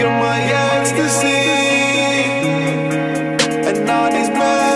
You're my ecstasy, and all these memories.